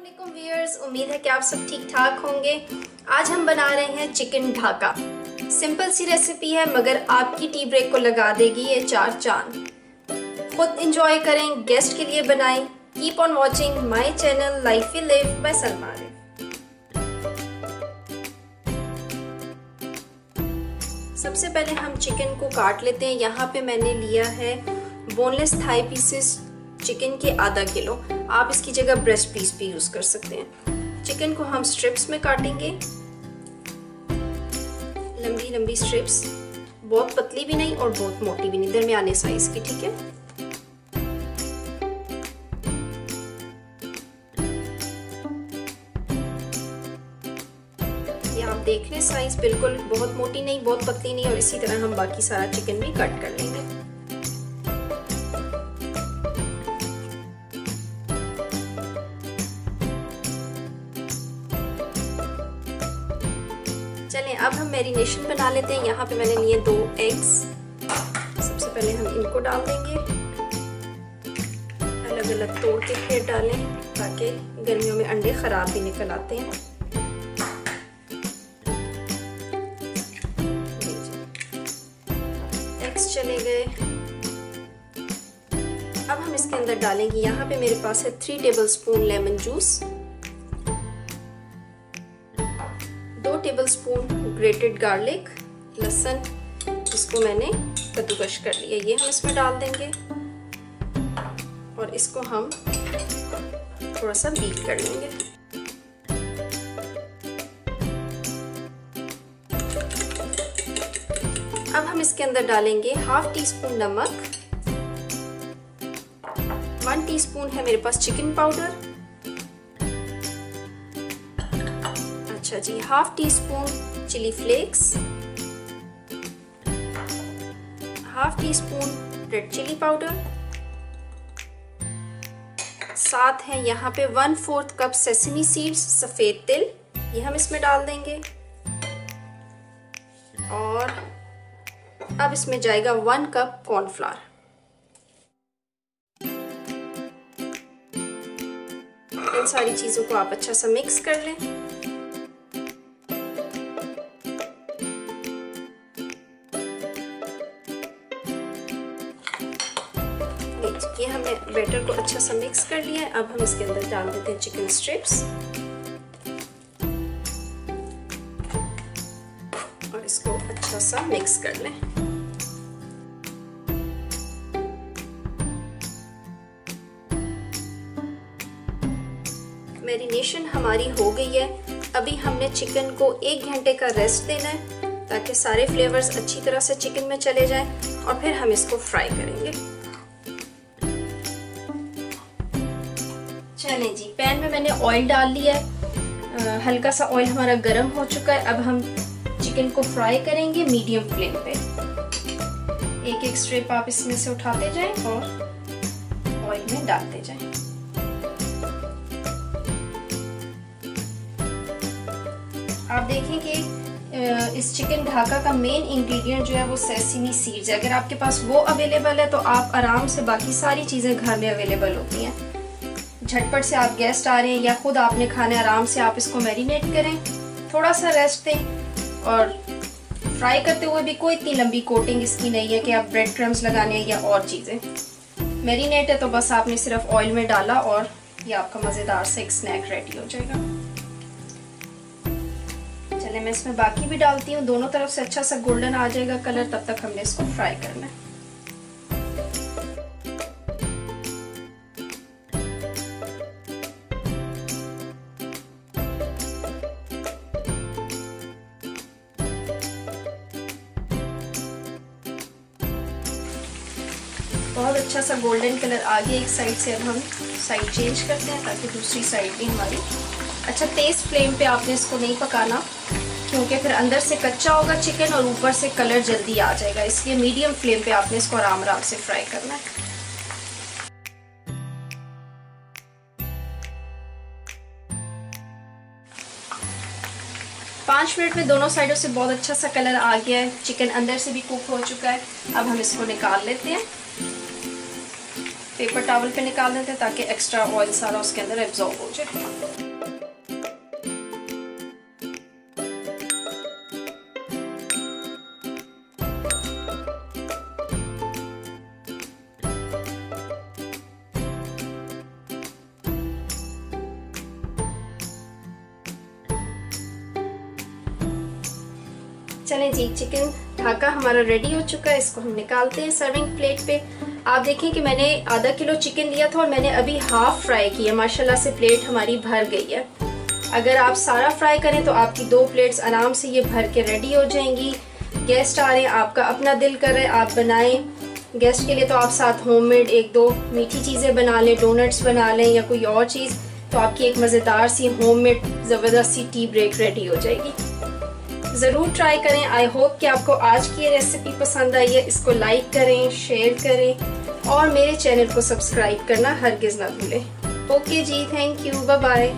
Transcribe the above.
Aslam viewers उम्मीद है कि आप सब ठीक ठाक होंगे। आज हम बना रहे हैं चिकन ढाका। सिंपल सी रेसिपी है, मगर आपकी टी ब्रेक को लगा देगी ये चार चाँद। खुद इंजॉय करें गेस्ट के लिए बनाएँ। Keep on watching my channel life live by Salman सबसे पहले हम चिकन को काट लेते हैं। यहाँ पे मैंने लिया है बोनलेस थाई पीसेस चिकन के आधा किलो, आप इसकी जगह ब्रेस्ट पीस भी यूज़ कर सकते हैं। चिकन को हम स्ट्रिप्स में काटेंगे। लंबी लंबी स्ट्रिप्स बहुत पतली भी नहीं और बहुत मोटी भी नहीं, दरमियाने साइज़ की, ठीक है? ये आप देख रहे साइज़ बिल्कुल बहुत मोटी नहीं, बहुत पतली नहीं और इसी तरह हम बाकी सारा चिकन भी कट कर लेंगे। चलें, अब हम मैरिनेशन बना लेते हैं। यहाँ पे मैंने लिए दो एग्स सबसे पहले हम इनको डाल देंगे। अलग अलग तोड़ के फिर डालें, ताकि गर्मियों में अंडे ख़राब भी निकल आते हैं। एग्स चले गए। अब हम इसके अंदर डालेंगे। यहाँ पे मेरे पास है three tablespoon lemon juice tablespoon grated garlic लहसुन, इसको मैंने कद्दूकश कर लिया। ये हम इसमें डाल देंगे और इसको हम थोड़ा सा बीट कर लेंगे। अब हम इसके अंदर डालेंगे हाफ़ टी स्पून नमक। वन टीस्पून है मेरे पास चिकन पाउडर अच्छा जी half teaspoon chili flakes half teaspoon red chili powder साथ है यहाँ पे one fourth cup sesame seeds सफ़ेद तिल, ये हम इसमें डाल देंगे। और अब इसमें जाएगा वन कप कॉर्नफ्लावर इन सारी चीज़ों को आप अच्छा सा मिक्स कर लें। ये हमने बैटर को अच्छा सा मिक्स कर लिया है। अब हम इसके अंदर डाल देते हैं चिकन स्ट्रिप्स और इसको अच्छा सा मिक्स कर लें। मैरिनेशन हमारी हो गई है। अभी हमने चिकन को एक घंटे का रेस्ट देना है, ताकि सारे फ्लेवर्स अच्छी तरह से चिकन में चले जाएँ, और फिर हम इसको फ्राई करेंगे। चलें जी। पैन में मैंने ऑयल डाल लिया है। हल्का सा ऑयल हमारा गर्म हो चुका है। अब हम चिकन को फ्राई करेंगे मीडियम फ्लेम पे। एक एक स्ट्रिप आप इसमें से उठाते जाएँ और ऑयल में डालते जाएँ। आप देखें कि इस चिकन ढाका का मेन इंग्रेडिएंट जो है वो सेसिमी सीड्स है। अगर आपके पास वो अवेलेबल है तो आप आराम से बाकी सारी चीज़ें घर में अवेलेबल होती हैं। झटपट से आप गेस्ट आ रहे हैं या खुद आपने खाने आराम से आप इसको मैरिनेट करें। थोड़ा सा रेस्ट दें और फ्राई करते हुए भी कोई इतनी लंबी कोटिंग इसकी नहीं है कि आप ब्रेड क्रम्स लगाने हैं या और चीज़ें। मैरिनेट है तो बस आपने सिर्फ़ ऑयल में डाला और ये आपका मज़ेदार से एक स्नैक रेडी हो जाएगा। चले, मैं इसमें बाकी भी डालती हूँ। दोनों तरफ़ से अच्छा सा गोल्डन आ जाएगा कलर तब तक हमने इसको फ्राई करना है। बहुत अच्छा सा गोल्डन कलर आ गया एक साइड से। अब हम साइड चेंज करते हैं ताकि दूसरी साइड भी हमारी। अच्छा तेज़ फ्लेम पे आपने इसको नहीं पकाना, क्योंकि फिर अंदर से कच्चा होगा चिकन और ऊपर से कलर जल्दी आ जाएगा। इसलिए मीडियम फ्लेम पे आपने इसको आराम आराम से फ्राई करना है। पाँच मिनट में दोनों साइडों से बहुत अच्छा सा कलर आ गया है। चिकन अंदर से भी कुक हो चुका है। अब हम इसको निकाल लेते हैं। पेपर टावल पे निकाल देते हैं ताकि एक्स्ट्रा ऑयल सारा उसके अंदर एब्जॉर्ब हो जाए। चलें जी चिकन ढाका हमारा रेडी हो चुका है, इसको हम निकालते हैं सर्विंग प्लेट पे। आप देखें कि मैंने आधा किलो चिकन लिया था और मैंने अभी हाफ़ फ्राई किया। माशाल्लाह से प्लेट हमारी भर गई है। अगर आप सारा फ्राई करें तो आपकी दो प्लेट्स आराम से ये भर के रेडी हो जाएँगी। गेस्ट आ रहे हैं, आपका अपना दिल कर रहे आप बनाएँ। गेस्ट के लिए तो आप साथ होममेड एक दो मीठी चीज़ें बना लें डोनट्स बना लें या कोई और चीज़ तो आपकी एक मज़ेदार सी होममेड ज़बरदस्त सी टी ब्रेक रेडी हो जाएगी। ज़रूर ट्राई करें। आई होप कि आपको आज की रेसिपी पसंद आई है। इसको लाइक करें शेयर करें और मेरे चैनल को सब्सक्राइब करना हरगिज़ ना भूलें। ओके जी थैंक यू बाय बाय